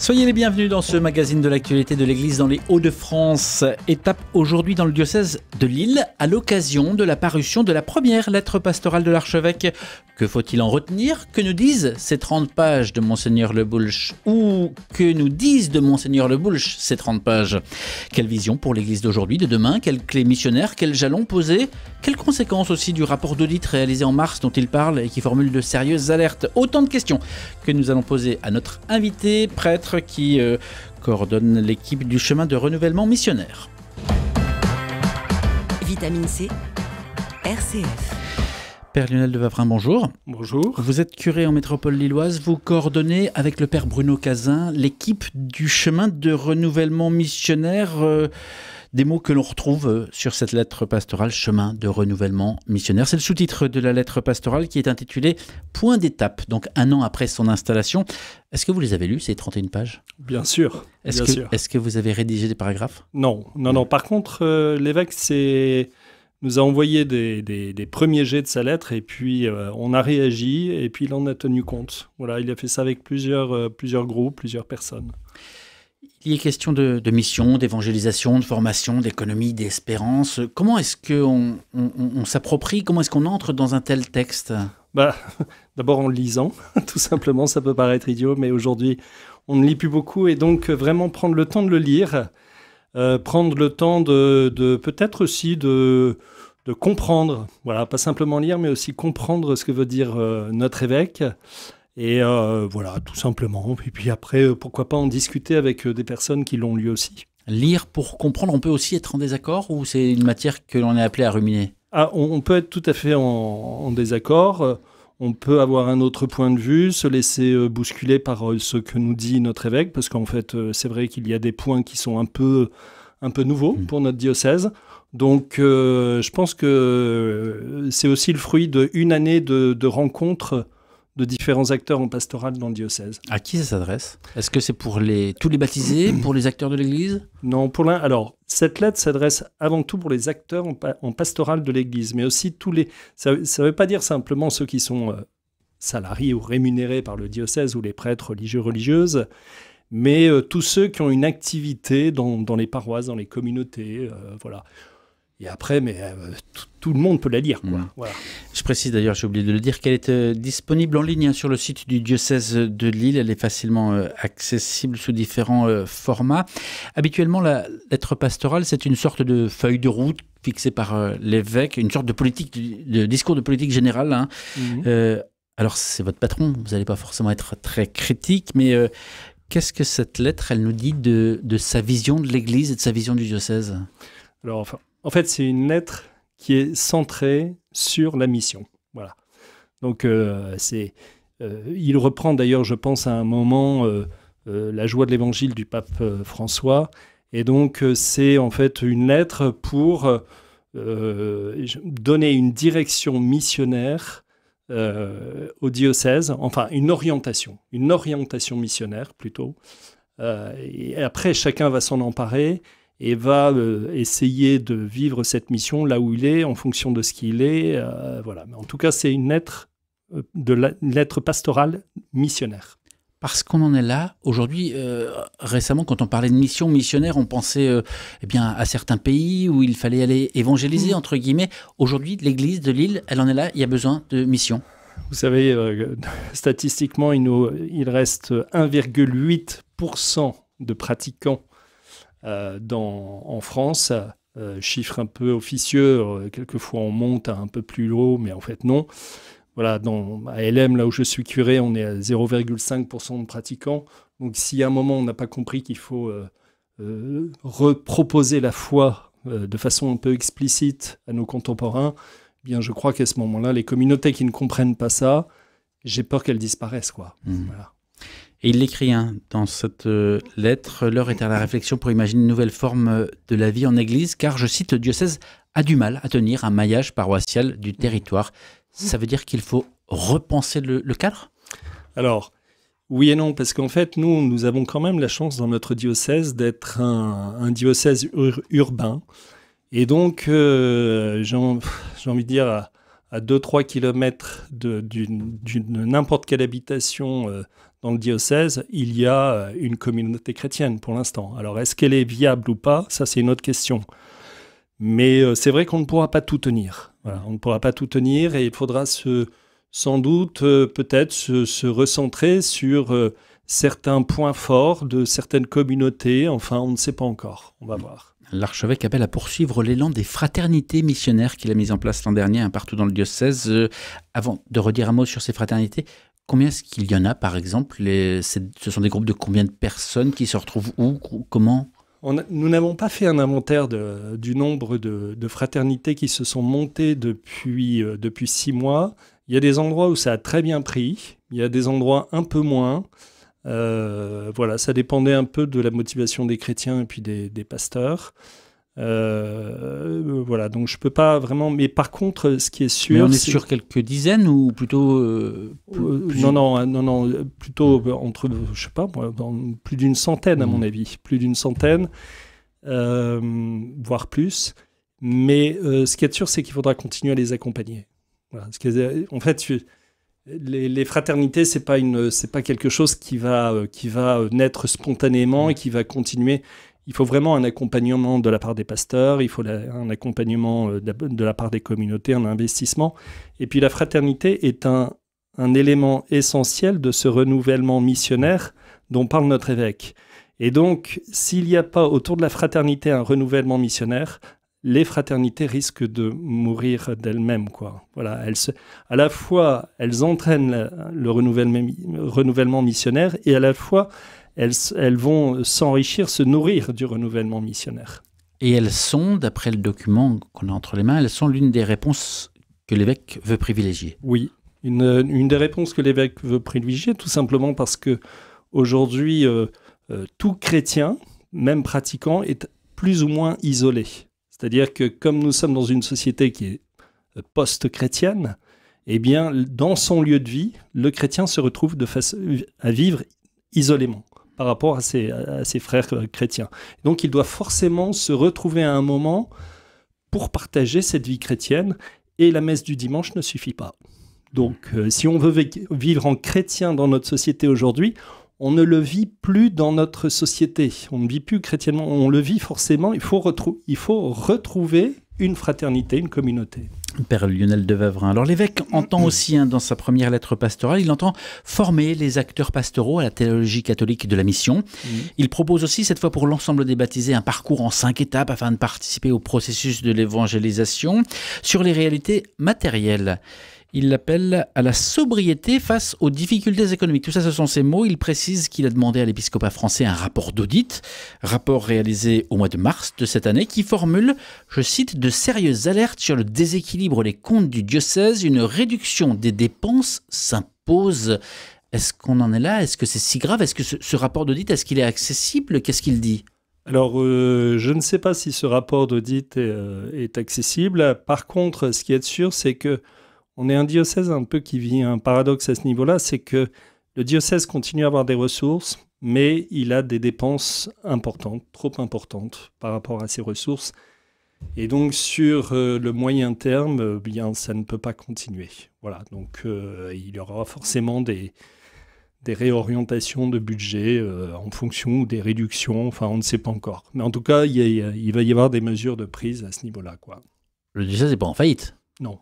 Soyez les bienvenus dans ce magazine de l'actualité de l'Église dans les Hauts-de-France. Étape aujourd'hui dans le diocèse de Lille à l'occasion de la parution de la première lettre pastorale de l'archevêque. Que faut-il en retenir? Que nous disent ces 30 pages de Monseigneur Le Boulch Ou que nous disent de Monseigneur Le Boulch ces 30 pages? Quelle vision pour l'Église d'aujourd'hui, de demain? Quelle clé missionnaire? Quels jalons posés Quelles conséquences aussi du rapport d'audit réalisé en mars dont il parle et qui formule de sérieuses alertes? Autant de questions que nous allons poser à notre invité, prêtre qui coordonne l'équipe du chemin de renouvellement missionnaire. Vitamine C, RCF. Père Lionel de Vavrin, bonjour. Bonjour. Vous êtes curé en métropole lilloise. Vous coordonnez avec le Père Bruno Cazin l'équipe du chemin de renouvellement missionnaire. Des mots que l'on retrouve euh, sur cette lettre pastorale, chemin de renouvellement missionnaire. C'est le sous-titre de la lettre pastorale qui est intitulé Point d'étape, donc un an après son installation. Est-ce que vous les avez lus, ces 31 pages? Bien sûr. Est-ce que, est que, vous avez rédigé des paragraphes? Non, non, non. Par contre, euh, l'évêque nous a envoyé des, premiers jets de sa lettre et puis euh, on a réagi et puis il en a tenu compte. Voilà, il a fait ça avec plusieurs, plusieurs groupes, plusieurs personnes. Il est question de, mission, d'évangélisation, de formation, d'économie, d'espérance. Comment est-ce qu'on on, s'approprie, comment est-ce qu'on entre dans un tel texte? Bah, D'abord en le lisant, tout simplement, ça peut paraître idiot, mais aujourd'hui on ne lit plus beaucoup et donc vraiment prendre le temps de le lire, euh, prendre le temps de, peut-être aussi de, de comprendre, voilà, pas simplement lire, mais aussi comprendre ce que veut dire euh, notre évêque. Et euh, voilà, tout simplement. Et puis après, euh, pourquoi pas en discuter avec euh, des personnes qui l'ont lu aussi. Lire pour comprendre, on peut aussi être en désaccord ou c'est une matière que l'on est appelé à ruminer? Ah, on, peut être tout à fait en, désaccord. On peut avoir un autre point de vue, se laisser bousculer par ce que nous dit notre évêque, parce qu'en fait, c'est vrai qu'il y a des points qui sont un peu, un peu nouveaux mmh. pour notre diocèse. Donc, je pense que c'est aussi le fruit d'une année de, de rencontres de différents acteurs en pastoral dans le diocèse. À qui ça s'adresse? Est-ce que c'est pour les, tous les baptisés, pour les acteurs de l'Église? Non, pour l'un. Alors, cette lettre s'adresse avant tout pour les acteurs en, pastoral de l'Église, mais aussi tous les. Ça ne veut pas dire simplement ceux qui sont euh, salariés ou rémunérés par le diocèse ou les prêtres religieux religieuses, mais euh, tous ceux qui ont une activité dans, dans les paroisses, dans les communautés, euh, voilà. Et après, mais euh, tout le monde peut la lire. Quoi. Voilà. Je précise d'ailleurs, j'ai oublié de le dire, qu'elle est euh, disponible en ligne hein, sur le site du diocèse de Lille. Elle est facilement euh, accessible sous différents formats. Habituellement, la lettre pastorale, c'est une sorte de feuille de route fixée par l'évêque, une sorte de politique, de discours de politique générale. Hein. Mhm. alors, c'est votre patron, vous n'allez pas forcément être très critique, mais qu'est-ce que cette lettre, elle nous dit de, de sa vision de l'Église et de sa vision du diocèse? Alors, enfin, en fait, c'est une lettre qui est centrée sur la mission. Voilà. Donc, euh, euh, il reprend d'ailleurs, je pense, à un moment euh, la joie de l'évangile du pape François. Et donc, c'est en fait une lettre pour donner une direction missionnaire au diocèse, enfin une orientation, une orientation missionnaire plutôt. et après, chacun va s'en emparer et va euh, essayer de vivre cette mission là où il est, en fonction de ce qu'il est. Euh, voilà. Mais en tout cas, c'est une lettre, euh, de la, lettre pastorale missionnaire. Parce qu'on en est là. Aujourd'hui, récemment, quand on parlait de mission missionnaire, on pensait eh bien, à certains pays où il fallait aller évangéliser, entre guillemets. Aujourd'hui, l'Église de Lille, elle en est là, il y a besoin de mission. Vous savez, statistiquement, il, nous, il reste 1,8% de pratiquants dans, en France. Euh, chiffre un peu officieux, euh, quelquefois on monte à un peu plus haut, mais en fait non. Voilà, dans, à LM, là où je suis curé, on est à 0,5% de pratiquants. Donc si à un moment on n'a pas compris qu'il faut reproposer la foi de façon un peu explicite à nos contemporains, eh bien je crois qu'à ce moment-là, les communautés qui ne comprennent pas ça, j'ai peur qu'elles disparaissent. Quoi. Mmh. Voilà. Et il l'écrit hein, dans cette euh, lettre, l'heure est à la réflexion pour imaginer une nouvelle forme euh, de la vie en Église, car, je cite, le diocèse a du mal à tenir un maillage paroissial du territoire. Ça veut dire qu'il faut repenser le, cadre? Alors, oui et non, parce qu'en fait, nous, nous avons quand même la chance dans notre diocèse d'être un, diocèse urbain. Et donc, euh, j'ai envie de dire, à 2-3 km de, n'importe quelle habitation dans le diocèse, il y a une communauté chrétienne pour l'instant. Alors est-ce qu'elle est viable ou pas? Ça, c'est une autre question. Mais c'est vrai qu'on ne pourra pas tout tenir. on ne pourra pas tout tenir et il faudra sans doute peut-être se, recentrer sur certains points forts de certaines communautés. Enfin, on ne sait pas encore. On va voir. L'archevêque appelle à poursuivre l'élan des fraternités missionnaires qu'il a mis en place l'an dernier un partout dans le diocèse. Euh, avant de redire un mot sur ces fraternités, combien est-ce qu'il y en a par exemple? Ce sont des groupes de combien de personnes qui se retrouvent où Comment? Nous n'avons pas fait un inventaire du nombre de, fraternités qui se sont montées depuis, euh, depuis six mois. Il y a des endroits où ça a très bien pris, il y a des endroits un peu moins. Euh, voilà, ça dépendait un peu de la motivation des chrétiens et puis des, pasteurs. Euh, voilà, donc je peux pas vraiment. Mais par contre, ce qui est sûr, on est, sur quelques dizaines ou plutôt euh, Non, non, non, non, plutôt entre, je sais pas, plus d'une centaine à mon hmm. avis, plus d'une centaine, voire plus. Mais ce qui est sûr, c'est qu'il faudra continuer à les accompagner. Voilà, en fait, les, fraternités, c'est pas une, c'est pas quelque chose qui va, euh, qui va euh, naître spontanément et qui va continuer. Il faut vraiment un accompagnement de la part des pasteurs, il faut un accompagnement euh, de la part des communautés, un investissement. Et puis la fraternité est un, un élément essentiel de ce renouvellement missionnaire dont parle notre évêque. Et donc, s'il n'y a pas autour de la fraternité un renouvellement missionnaire, les fraternités risquent de mourir d'elles-mêmes. Quoi. Voilà, elles à la fois, elles entraînent le renouvellement, missionnaire et à la fois, elles, elles vont s'enrichir, se nourrir du renouvellement missionnaire. Et elles sont, d'après le document qu'on a entre les mains, elles sont l'une des réponses que l'évêque veut privilégier. Oui, une, des réponses que l'évêque veut privilégier, tout simplement parce que aujourd'hui, euh, euh, tout chrétien, même pratiquant, est plus ou moins isolé. C'est-à-dire que comme nous sommes dans une société qui est euh, post-chrétienne, eh bien, dans son lieu de vie, le chrétien se retrouve face à vivre isolément par rapport à ses, frères euh, chrétiens. Donc, il doit forcément se retrouver à un moment pour partager cette vie chrétienne, et la messe du dimanche ne suffit pas. Donc, euh, si on veut vivre en chrétien dans notre société aujourd'hui, on ne le vit plus dans notre société. On ne vit plus chrétiennement. On le vit forcément. Il faut, il faut retrouver une fraternité, une communauté. Père Lionel de Vavrin. Alors l'évêque entend aussi, hein, dans sa première lettre pastorale, il entend former les acteurs pastoraux à la théologie catholique de la mission. Il propose aussi, cette fois pour l'ensemble des baptisés, un parcours en cinq étapes afin de participer au processus de l'évangélisation sur les réalités matérielles. Il l'appelle à la sobriété face aux difficultés économiques. Tout ça, ce sont ses mots. Il précise qu'il a demandé à l'épiscopat français un rapport d'audit, rapport réalisé au mois de mars de cette année, qui formule, je cite, de sérieuses alertes sur le déséquilibre des comptes du diocèse. Une réduction des dépenses s'impose. Est-ce qu'on en est là? Est-ce que c'est si grave? Est-ce que ce, rapport d'audit, est-ce accessible? Qu'est-ce qu'il dit? Alors, euh, je ne sais pas si ce rapport d'audit euh, est, accessible. Par contre, ce qui est sûr, c'est que on est un diocèse un peu qui vit un paradoxe à ce niveau-là, c'est que le diocèse continue à avoir des ressources, mais il a des dépenses importantes, trop importantes par rapport à ses ressources. Et donc sur euh, le moyen terme, euh, bien ça ne peut pas continuer. Voilà, donc euh, il y aura forcément des, des réorientations de budget en fonction des réductions, enfin on ne sait pas encore. Mais en tout cas, il, va y avoir des mesures de prise à ce niveau-là. Quoi. Le diocèse n'est pas en faillite non.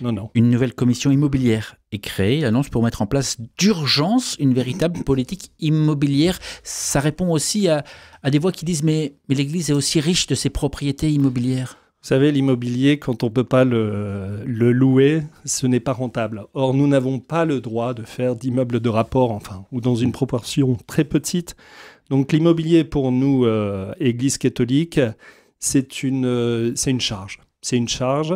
non. Non. Une nouvelle commission immobilière est créée, annonce pour mettre en place d'urgence une véritable politique immobilière. Ça répond aussi à, des voix qui disent mais, mais l'Église est aussi riche de ses propriétés immobilières. Vous savez, l'immobilier, quand on ne peut pas le, le, louer, ce n'est pas rentable. Or, nous n'avons pas le droit de faire d'immeubles de rapport, enfin, ou dans une proportion très petite. Donc, l'immobilier, pour nous, euh, Église catholique, c'est une, euh, c'est une charge. C'est une charge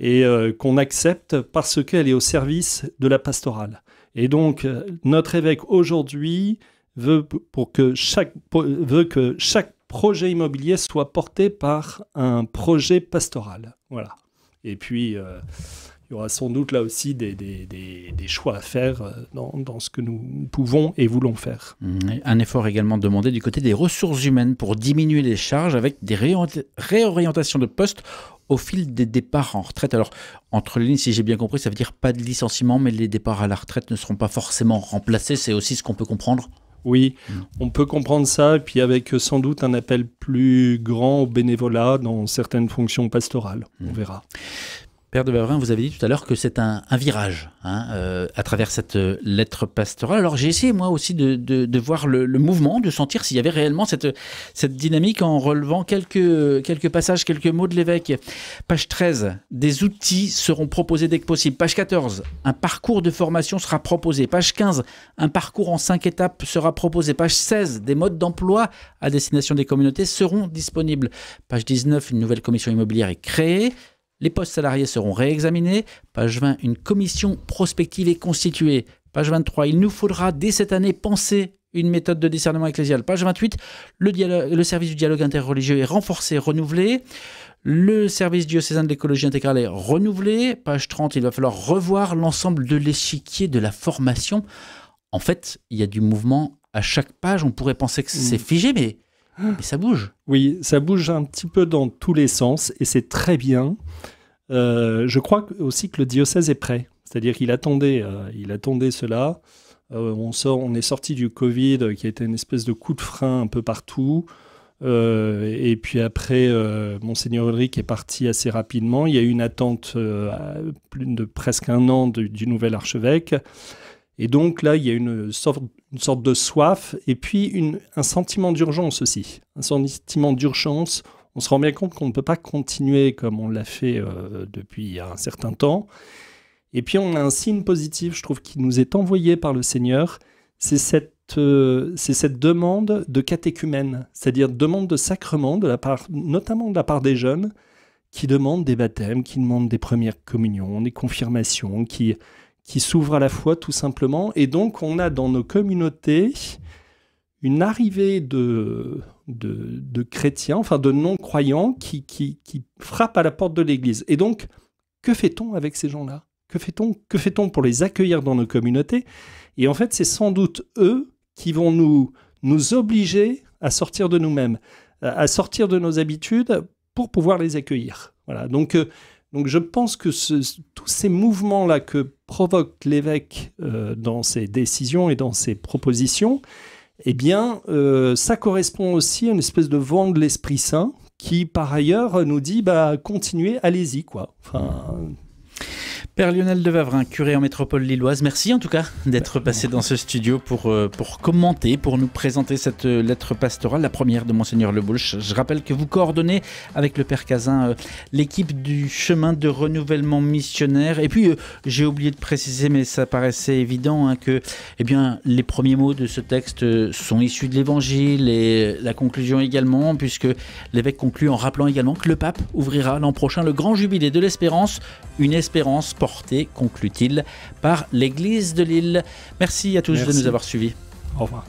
et euh, qu'on accepte parce qu'elle est au service de la pastorale. Et donc, euh, notre évêque aujourd'hui veut, pour que chaque, veut que chaque projet immobilier soit porté par un projet pastoral. Voilà. Et puis, euh, il y aura sans doute là aussi des, choix à faire euh, dans, ce que nous pouvons et voulons faire. Mmh, un effort également demandé du côté des ressources humaines pour diminuer les charges avec des réorientations de postes au fil des départs en retraite. Alors, entre les lignes, si j'ai bien compris, ça veut dire pas de licenciement, mais les départs à la retraite ne seront pas forcément remplacés. C'est aussi ce qu'on peut comprendre oui, mmh. on peut comprendre ça, et puis avec sans doute un appel plus grand au bénévolat dans certaines fonctions pastorales. On mmh. verra. Père de Bavrin, vous avez dit tout à l'heure que c'est un, virage hein, euh, à travers cette euh, lettre pastorale. Alors j'ai essayé moi aussi de, voir le, mouvement, de sentir s'il y avait réellement cette, cette dynamique en relevant quelques, quelques passages, quelques mots de l'évêque. Page 13, des outils seront proposés dès que possible. Page 14, un parcours de formation sera proposé. Page 15, un parcours en cinq étapes sera proposé. Page 16, des modes d'emploi à destination des communautés seront disponibles. Page 19, une nouvelle commission immobilière est créée. Les postes salariés seront réexaminés. Page 20, une commission prospective est constituée. Page 23, il nous faudra dès cette année penser une méthode de discernement ecclésial. Page 28, le, le service du dialogue interreligieux est renforcé, renouvelé. Le service diocésain de l'écologie intégrale est renouvelé. Page 30, il va falloir revoir l'ensemble de l'échiquier de la formation. En fait, il y a du mouvement à chaque page. On pourrait penser que c'est mm. figé, mais, mais ça bouge. Oui, ça bouge un petit peu dans tous les sens et c'est très bien. Euh, je crois aussi que le diocèse est prêt. C'est-à-dire qu'il attendait, euh, il attendait cela. Euh, on, sort, on est sorti du Covid qui a été une espèce de coup de frein un peu partout. et puis après, Monseigneur Ulrich est parti assez rapidement. Il y a eu une attente de presque un an du nouvel archevêque. Et donc là, il y a une sorte, de soif et puis un sentiment d'urgence aussi. Un sentiment d'urgence. On se rend bien compte qu'on ne peut pas continuer comme on l'a fait euh, depuis un certain temps. Et puis on a un signe positif, je trouve, qui nous est envoyé par le Seigneur. C'est cette, euh, demande de catéchumène, c'est-à-dire demande de sacrement, notamment de la part des jeunes, qui demandent des baptêmes, qui demandent des premières communions, des confirmations, qui, qui s'ouvre à la foi tout simplement. Et donc on a dans nos communautés une arrivée de, de, chrétiens, enfin de non-croyants qui, qui, qui, frappent à la porte de l'Église. Et donc, que fait-on avec ces gens-là? Que fait-on? Fait-on pour les accueillir dans nos communautés? Et en fait, c'est sans doute eux qui vont nous, nous obliger à sortir de nous-mêmes, à sortir de nos habitudes pour pouvoir les accueillir. Voilà. Donc, euh, donc je pense que tous ces mouvements-là que provoque l'évêque euh, dans ses décisions et dans ses propositions, eh bien, euh, ça correspond aussi à une espèce de vent de l'Esprit Saint qui, par ailleurs, nous dit bah, continuez, allez-y. quoi. Enfin, Père Lionel de Vavrin, curé en métropole lilloise, merci en tout cas d'être passé dans ce studio pour, euh, pour commenter, pour nous présenter cette euh, lettre pastorale, la première de Monseigneur Le Je rappelle que vous coordonnez avec le Père Cazin euh, l'équipe du chemin de renouvellement missionnaire. Et puis, j'ai oublié de préciser, mais ça paraissait évident, hein, que eh bien, les premiers mots de ce texte sont issus de l'Évangile et la conclusion également, puisque l'évêque conclut en rappelant également que le pape ouvrira l'an prochain le grand jubilé de l'espérance, une espérance pour conclut-il, par l'Église de Lille. Merci à tous de nous avoir suivis. Au revoir.